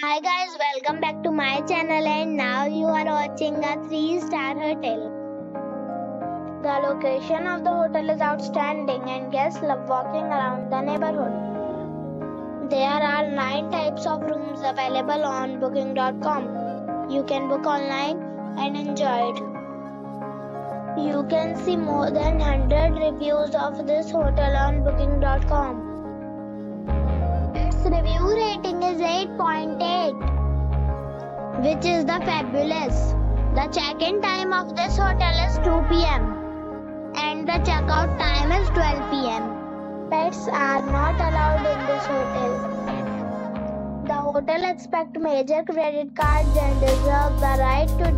Hi guys, welcome back to my channel and now you are watching a 3 star hotel. The location of the hotel is outstanding and guests love walking around the neighborhood. There are 9 types of rooms available on booking.com. You can book online and enjoy it. You can see more than 100 reviews of this hotel on booking.com. Its review rating is 8.8, which is the fabulous. The check-in time of this hotel is 2 p.m. and the checkout time is 12 p.m. Pets are not allowed in this hotel. The hotel expects major credit cards and reserves the right to